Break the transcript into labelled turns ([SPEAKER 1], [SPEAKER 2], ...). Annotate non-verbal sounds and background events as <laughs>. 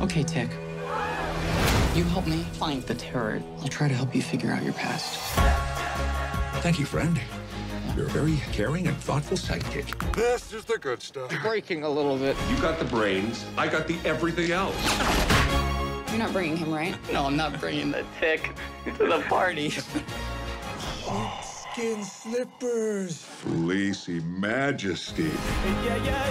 [SPEAKER 1] Okay, Tick. You help me find the terror. I'll try to help you figure out your past.
[SPEAKER 2] Thank you, friend. You're a very caring and thoughtful sidekick.
[SPEAKER 3] This is the good stuff.
[SPEAKER 1] Breaking a little bit.
[SPEAKER 4] You got the brains, I got the everything else.
[SPEAKER 5] You're not bringing him, right? <laughs>
[SPEAKER 1] No, I'm not bringing the Tick to the party.
[SPEAKER 3] Skin slippers.
[SPEAKER 2] Fleecy majesty.
[SPEAKER 6] Yeah, yeah, yeah.